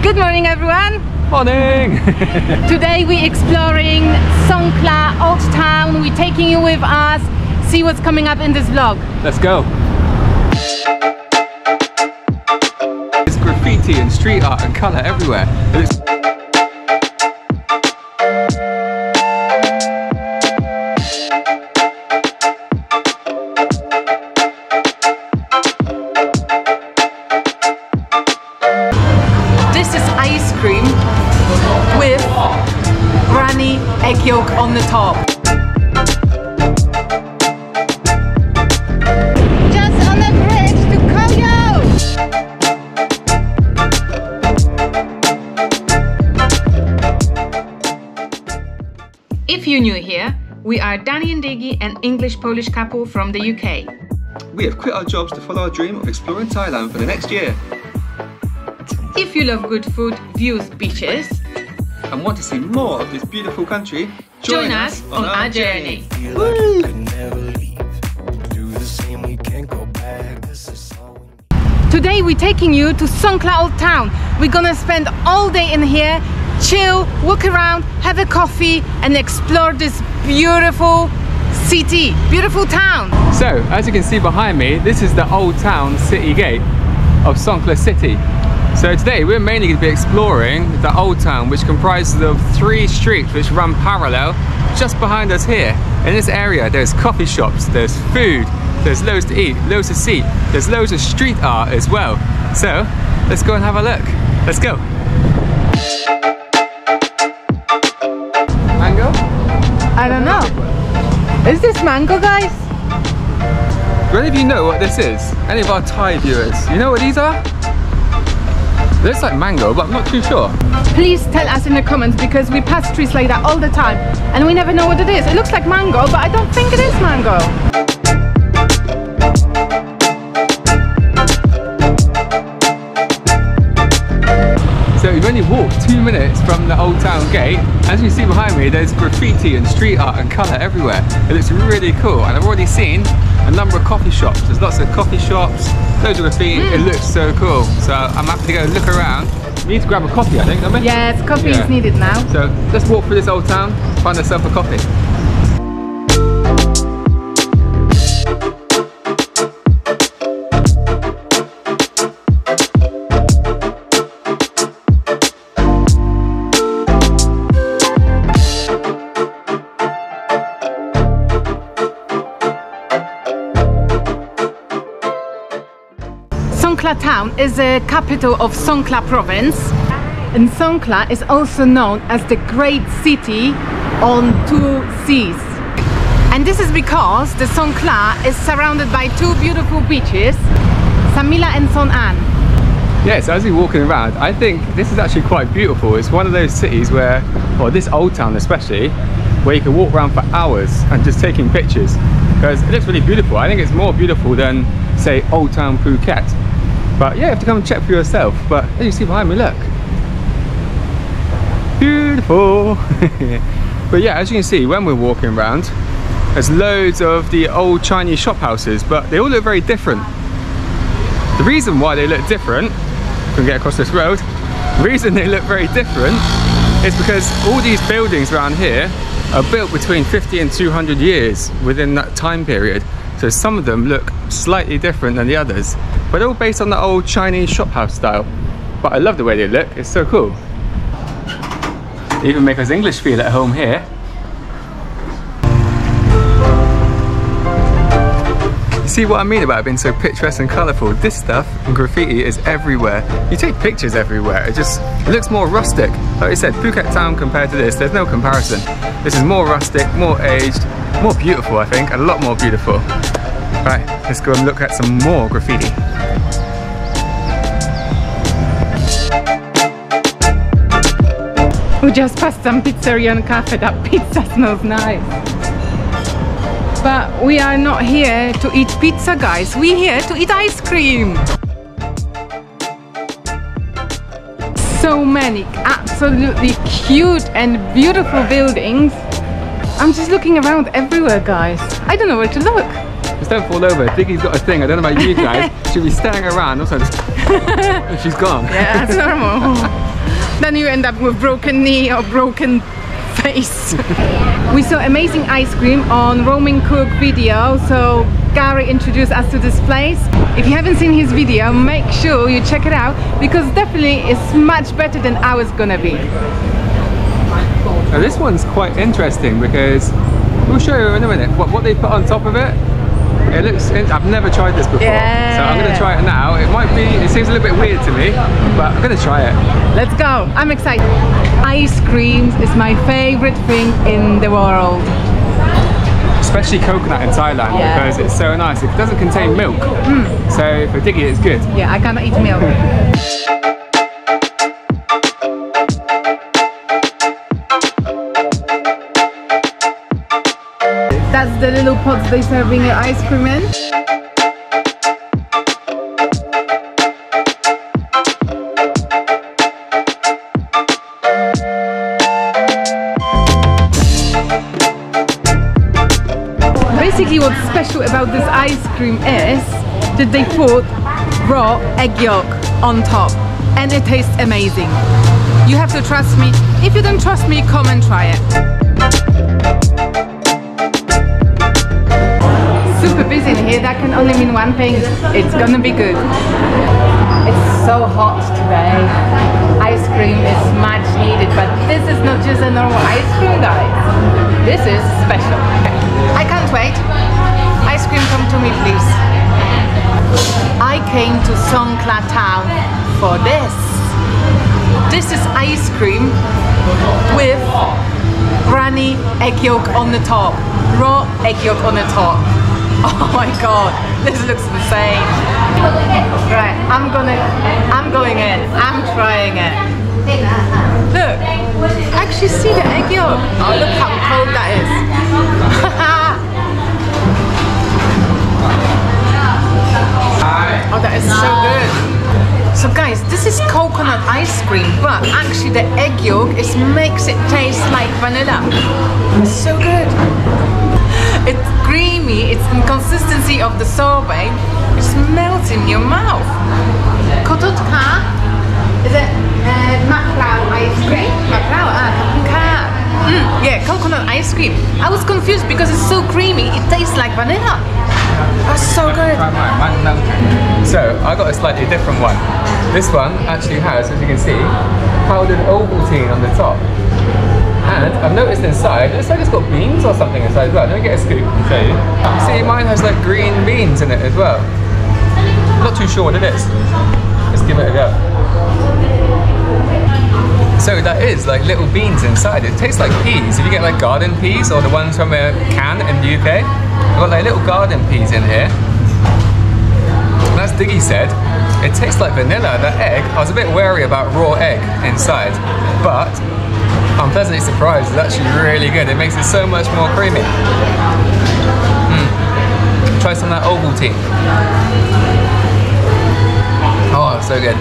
Good morning everyone! Morning! Today we're exploring Songkhla Old Town. We're taking you with us. See what's coming up in this vlog. Let's go! There's graffiti and street art and colour everywhere. It top. Just on the bridge to Koh Yo! If you're new here, we are Danny and Diggy, an English-Polish couple from the UK. We have quit our jobs to follow our dream of exploring Thailand for the next year If you love good food, views, beaches, and want to see more of this beautiful country, join, us on our journey. Feel like I could never leave. Do the same, we can't go back. This is all we need. Today we're taking you to Songkhla Old Town. We're gonna spend all day in here, chill, walk around, have a coffee and explore this beautiful city, beautiful town. So, as you can see behind me, this is the old town city gate of Songkhla City. So today we're mainly going to be exploring the old town which comprises of three streets which run parallel just behind us here. In this area there's coffee shops, there's food, there's loads to eat, loads to see, there's loads of street art as well. So let's go and have a look. Let's go. Mango? I don't know. Is this mango guys? Do any of you know what this is? Any of our Thai viewers? You know what these are? Looks like mango, but I'm not too sure. Please tell us in the comments because we pass trees like that all the time and we never know what it is. It looks like mango but I don't think it is mango. So we've only walked two minutes from the old town gate. As you see behind me, there's graffiti and street art and colour everywhere. It looks really cool, and I've already seen a number of coffee shops. There's lots of coffee shops, loads of graffiti. Hmm. It looks so cool. So I'm happy to go look around. We need to grab a coffee, I think, don't we? Yes, coffee Yeah. is needed now. So let's walk through this old town, find ourselves a coffee. Is the capital of Songkhla province and Songkhla is also known as the great city on two seas. And this is because the Songkhla is surrounded by two beautiful beaches, Samila and Son An. Yeah, so as we're walking around, I think this is actually quite beautiful. It's one of those cities where, or this old town especially, where you can walk around for hours and just taking pictures because it looks really beautiful. I think it's more beautiful than, say, Old Town Phuket. But yeah, you have to come and check for yourself. But as you see behind me, look. Beautiful. but yeah, as you can see, when we're walking around, there's loads of the old Chinese shop houses, but they all look very different. The reason why they look different, can get across this road, the reason they look very different is because all these buildings around here are built between 50 and 200 years within that time period. So some of them look slightly different than the others, but all based on the old Chinese shop house style. But I love the way they look, it's so cool. They even make us English feel at home here. You see what I mean about it being so picturesque and colourful? This stuff and graffiti is everywhere. You take pictures everywhere. It just looks more rustic. Like I said, Phuket town compared to this, there's no comparison. This is more rustic, more aged, more beautiful I think, a lot more beautiful. Right, let's go and look at some more graffiti. We just passed some pizzeria and cafe. That pizza smells nice. But we are not here to eat pizza, guys. We're here to eat ice cream. So many absolutely cute and beautiful buildings. I'm just looking around everywhere, guys. I don't know where to look. Just don't fall over. Diggy's got a thing. I don't know about you guys. She'll be staring around. Also, just she's gone. Yeah, that's normal. then you end up with broken knee or broken face. we saw amazing ice cream on Roaming Cook video, so Gary introduced us to this place. If you haven't seen his video, make sure you check it out because definitely it's much better than ours gonna be. Now this one's quite interesting because we'll show you in a minute what, what they put on top of it. It looks, I've never tried this before. Yeah. So I'm gonna try it now. It might be, it seems a little bit weird to me, but I'm gonna try it. Let's go, I'm excited. Ice creams is my favorite thing in the world. Especially coconut in Thailand Yeah. because it's so nice. It doesn't contain milk. Mm. So for Diggy it's good. Yeah, I cannot eat milk. Pots they serving ice cream in. Basically what's special about this ice cream is that they put raw egg yolk on top and it tastes amazing. You have to trust me. If you don't trust me, come and try it. Super busy in here, that can only mean one thing. It's gonna be good. It's so hot today. Ice cream is much needed, but this is not just a normal ice cream, guys. This is special. I can't wait. Ice cream, come to me, please. I came to Songkla town for this. This is ice cream with granny egg yolk on the top, raw egg yolk on the top. Oh my god, this looks insane. Right, I'm gonna, I'm going in, I'm trying it. Look, actually see the egg yolk. Oh, look how cold that is. Oh, that is so good. So guys, this is coconut ice cream, but actually the egg yolk is makes it taste like vanilla. It's so good. It's creamy, it's in consistency of the sorbet. It just melts in your mouth. Kototka is it uh, ice cream? Maklao, ah, kapunka. Mm, yeah, coconut ice cream. I was confused because it's so creamy, it tastes like vanilla. That's so good. So I got a slightly different one. This one actually has, as you can see, powdered Ovaltine on the top. And I've noticed inside, it looks like it's got beans or something inside as well. Let me get a scoop and show you. See, mine has like green beans in it as well. Not too sure what it is. Let's give it a go. So that is like little beans inside. It tastes like peas. If you get like garden peas or the ones from a can in the UK, I've got like little garden peas in here. And as Diggy said, it tastes like vanilla. The egg, I was a bit wary about raw egg inside, but I'm pleasantly surprised. It's actually really good. It makes it so much more creamy. Mm. Try some of that Ovaltine. Oh, so good.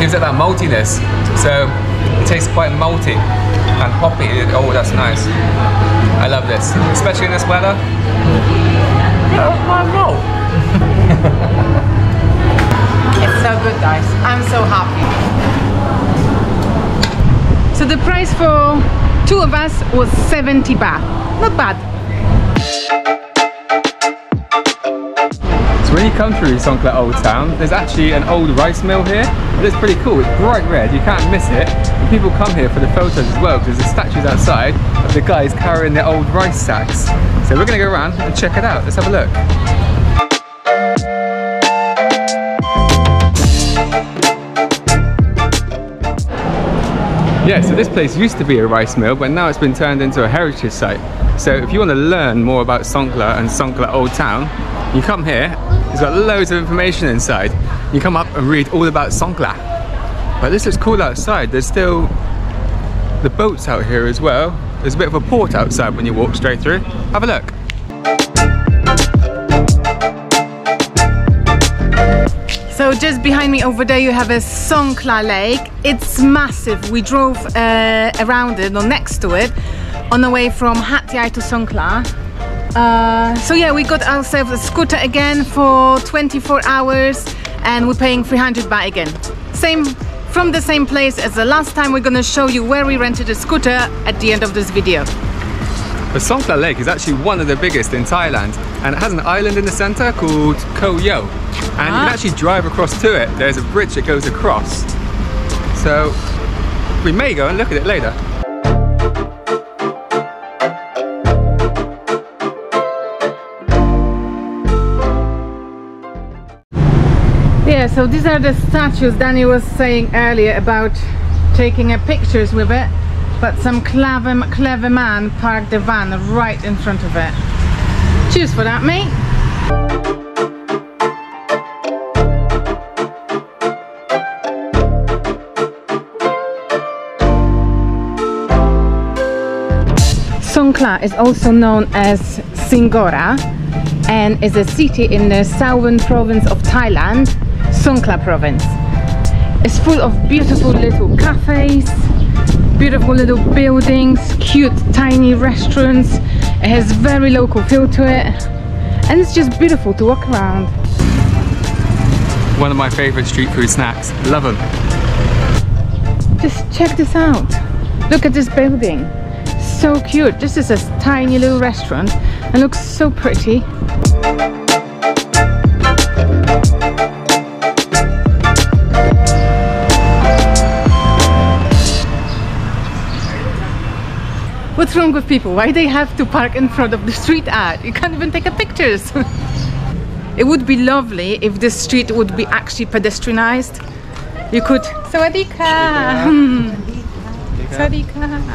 Gives it that maltiness. So it tastes quite malty and hoppy. Oh, that's nice. I love this, especially in this weather. Oh my god. It's so good guys. I'm so happy. The price for two of us was 70 baht. Not bad. So when you come through Songkla Old Town, there's actually an old rice mill here. It looks pretty cool. It's bright red. You can't miss it. And people come here for the photos as well because there's statues outside of the guys carrying their old rice sacks. So we're going to go around and check it out. Let's have a look. Yeah, so this place used to be a rice mill, but now it's been turned into a heritage site. So if you want to learn more about Songkla and Songkla Old Town, you come here, it's got loads of information inside. You come up and read all about Songkla. But this looks cool outside. There's still the boats out here as well. There's a bit of a port outside when you walk straight through. Have a look. So just behind me over there you have a Songkla Lake. It's massive. We drove uh, around it or next to it on the way from Hat Yai to Songkla. Uh, so yeah, we got ourselves a scooter again for 24 hours and we're paying 300 baht again. Same from the same place as the last time. We're gonna show you where we rented a scooter at the end of this video. The Songkla Lake is actually one of the biggest in Thailand and it has an island in the center called Koh Yo. And you Ah. can actually drive across to it. There's a bridge that goes across. So we may go and look at it later. Yeah, so these are the statues Danny was saying earlier about taking a pictures with it, but some clever, clever man parked the van right in front of it. Cheers for that, mate. Songkla is also known as Singora and is a city in the southern province of Thailand, Songkla province. It's full of beautiful little cafes, beautiful little buildings, cute tiny restaurants. It has very local feel to it and it's just beautiful to walk around. One of my favorite street food snacks. Love them. Just check this out. Look at this building. So cute. This is a tiny little restaurant and looks so pretty. What's wrong with people? Why they have to park in front of the street art? You can't even take a pictures. it would be lovely if this street would be actually pedestrianized. You could. Sawadika. Sawadika.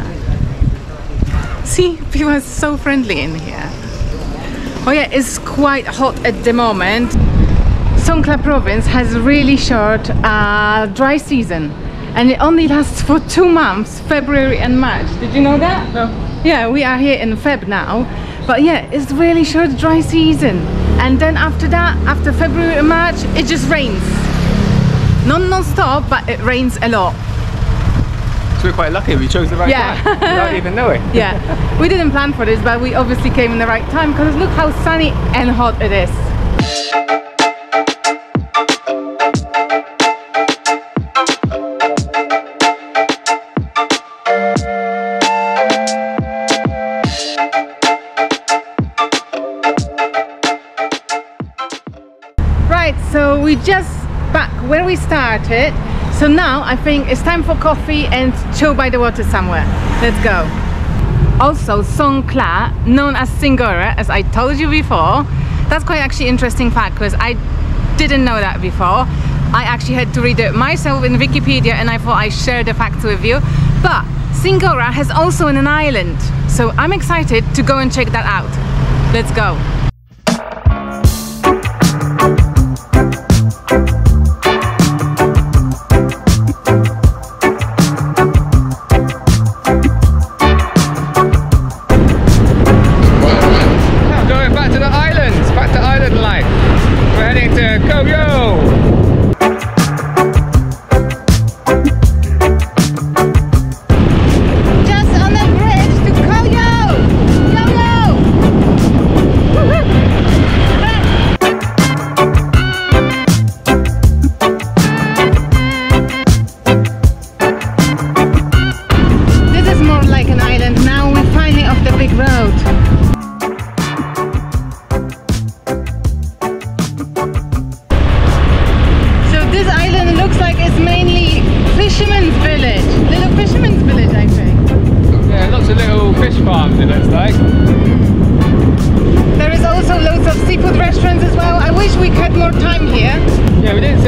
See, people are so friendly in here. Oh yeah, it's quite hot at the moment. Songkla province has really short uh, dry season and it only lasts for two months, February and March. Did you know that? No. Yeah, we are here in Feb now. But yeah, it's really short dry season. And then after that, after February and March, it just rains. Not non-stop, but it rains a lot. So we're quite lucky we chose the right Yeah. time without even knowing. Yeah, we didn't plan for this, but we obviously came in the right time because look how sunny and hot it is. Just back where we started. So now I think it's time for coffee and chill by the water somewhere. Let's go. Also, Songkla, known as Singora, as I told you before. That's quite actually interesting fact because I didn't know that before. I actually had to read it myself in Wikipedia and I thought I'd share the facts with you. But Singora has also an island. So I'm excited to go and check that out. Let's go.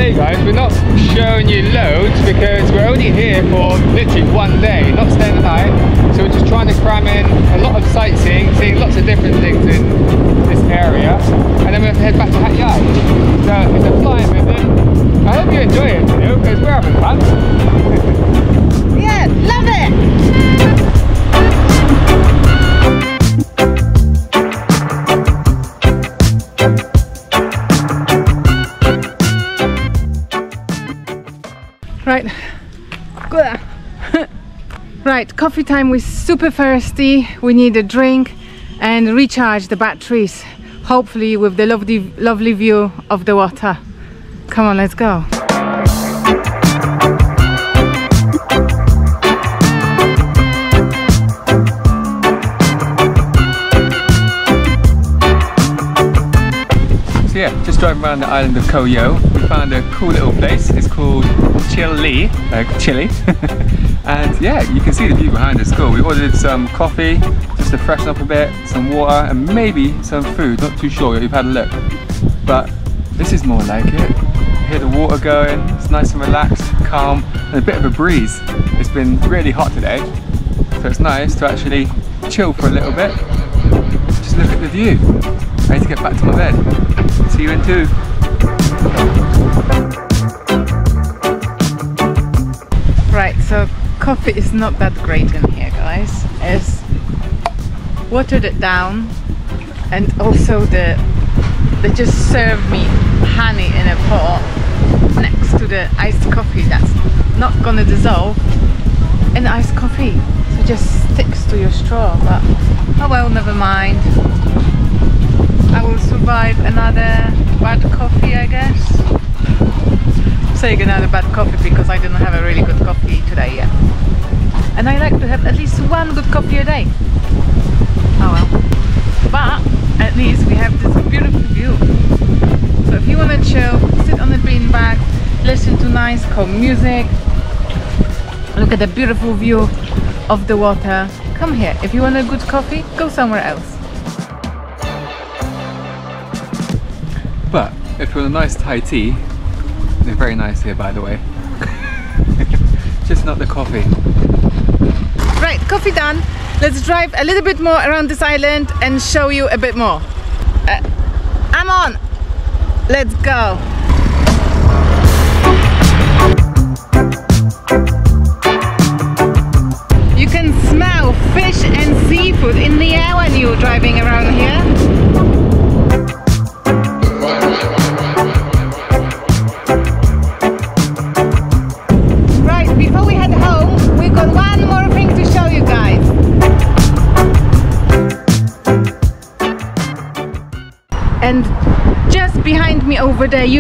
Say guys, we're not showing you loads because we're only here for literally one day, not staying the night. So we're just trying to cram in a lot of sightseeing, seeing lots of different things in this area. And then we have to head back to Hat Yai. So it's a flying visit. I hope you enjoy it, you know, because we're having fun. Yeah, love it! coffee time we're super thirsty we need a drink and recharge the batteries hopefully with the lovely lovely view of the water come on let's go So yeah, just driving around the island of Koh Yo, we found a cool little place. It's called Chile, Chili. Chile. and yeah, you can see the view behind us. Cool. We ordered some coffee just to freshen up a bit, some water, and maybe some food. Not too sure. We've had a look, but this is more like it. Hear the water going. It's nice and relaxed, calm, and a bit of a breeze. It's been really hot today, so it's nice to actually chill for a little bit. Just look at the view. I need to get back to my bed. See you in two. Right, so coffee is not that great in here, guys. It's watered it down, and also the they just serve me honey in a pot next to the iced coffee that's not gonna dissolve in iced coffee. So just sticks to your straw. But oh well, never mind. I will survive another bad coffee, I guess saying another bad coffee because I didn't have a really good coffee today yet. And I like to have at least one good coffee a day. Oh well. But at least we have this beautiful view. So if you want to chill, sit on the beanbag, listen to nice calm music, look at the beautiful view of the water, come here. If you want a good coffee, go somewhere else. But if you want a nice Thai tea, very nice here by the way. Just not the coffee. Right, coffee done. Let's drive a little bit more around this island and show you a bit more. Uh, I'm on. Let's go.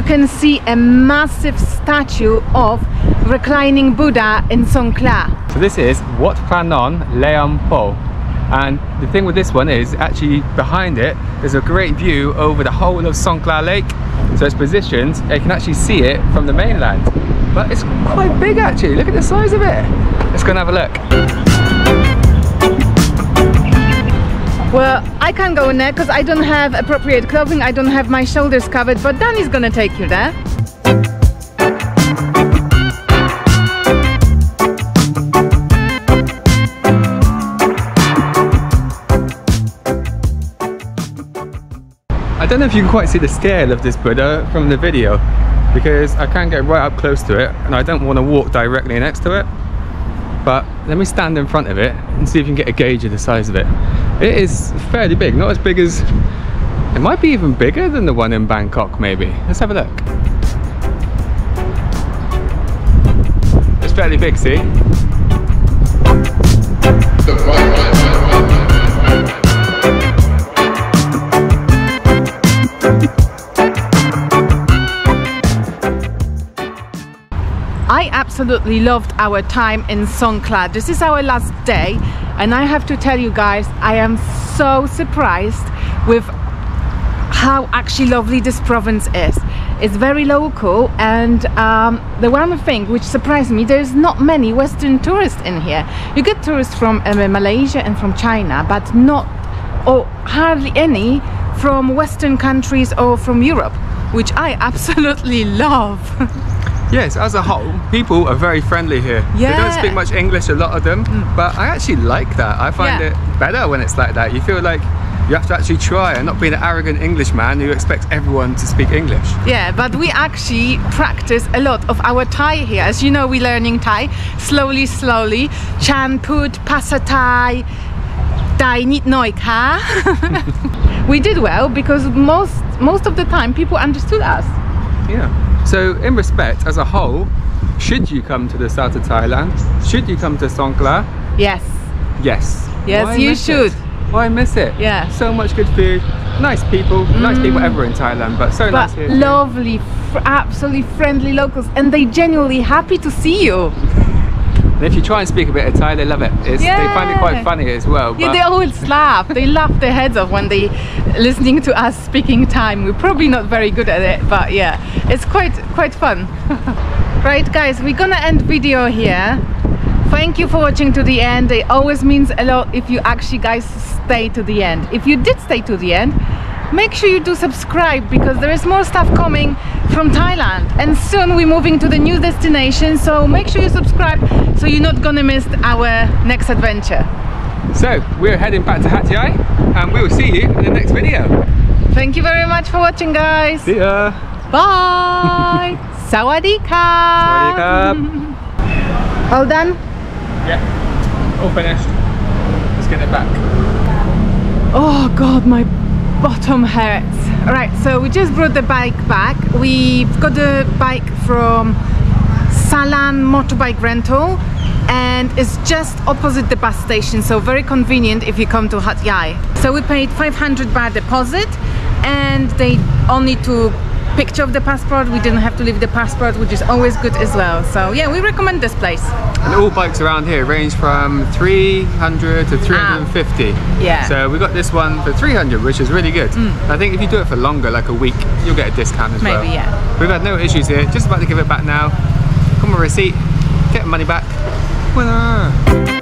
Can see a massive statue of reclining Buddha in Songkla. So this is Wat Pranon Leam Po. And the thing with this one is actually behind it, there's a great view over the whole of Songkla Lake. So it's positioned, you can actually see it from the mainland. But it's quite big actually, look at the size of it. Let's go and have a look. Well, I can't go in there because I don't have appropriate clothing, I don't have my shoulders covered, but Danny's gonna take you there. I don't know if you can quite see the scale of this Buddha uh, from the video because I can't get right up close to it and I don't want to walk directly next to it. But let me stand in front of it and see if you can get a gauge of the size of it. It is fairly big, not as big as... It might be even bigger than the one in Bangkok maybe. Let's have a look. It's fairly big, see? Absolutely loved our time in Songkla. This is our last day and I have to tell you guys, I am so surprised with how actually lovely this province is. It's very local and um, the one thing which surprised me, there's not many Western tourists in here. You get tourists from uh, Malaysia and from China, but not, or hardly any from Western countries or from Europe, which I absolutely love. Yes, as a whole, people are very friendly here. Yeah. They don't speak much English, a lot of them, mm. but I actually like that. I find Yeah. it better when it's like that. You feel like you have to actually try and not be an arrogant Englishman who expects everyone to speak English. Yeah, but we actually practice a lot of our Thai here. As you know, we're learning Thai slowly, slowly. Chan put Pasatai, Thai nit noi ka. We did well because most most of the time people understood us. Yeah. So, in respect, as a whole, should you come to the south of Thailand? Should you come to Songkla? Yes. Yes. Yes, Why you should. It? Why miss it? Yeah. So much good food, nice people, nice people mm. ever in Thailand, but so But nice here. lovely, fr- absolutely friendly locals, and they genuinely happy to see you. And if you try and speak a bit of Thai, they love it. It's, They find it quite funny as well. Yeah, but- they always laugh. They laugh their heads off when they listening to us speaking time. We're probably not very good at it, but yeah, it's quite quite fun. right, guys, we're gonna end video here. Thank you for watching to the end. It always means a lot if you actually guys stay to the end. If you did stay to the end, make sure you do subscribe because there is more stuff coming from Thailand and soon we're moving to the new destination so make sure you subscribe so you're not gonna miss our next adventure. So we're heading back to Hat Yai and we will see you in the next video. Thank you very much for watching, guys. See ya! Bye. Sawadee ka. All done? Yeah, all finished. Let's get it back. Oh God, my bottom hurts. Right, so we just brought the bike back. We've got the bike from Salan Motorbike Rental and it's just opposite the bus station, so very convenient if you come to Hat Yai. So we paid 500 baht deposit and they only took picture of the passport. We didn't have to leave the passport, which is always good as well. So yeah, we recommend this place. And all bikes around here range from 300 to ah. 350. Yeah. So we got this one for 300, which is really good. Mm. I think if you do it for longer, like a week, you'll get a discount as well. Maybe, yeah. We've had no issues here. Just about to give it back now. Come a receipt, get the money back. Winner.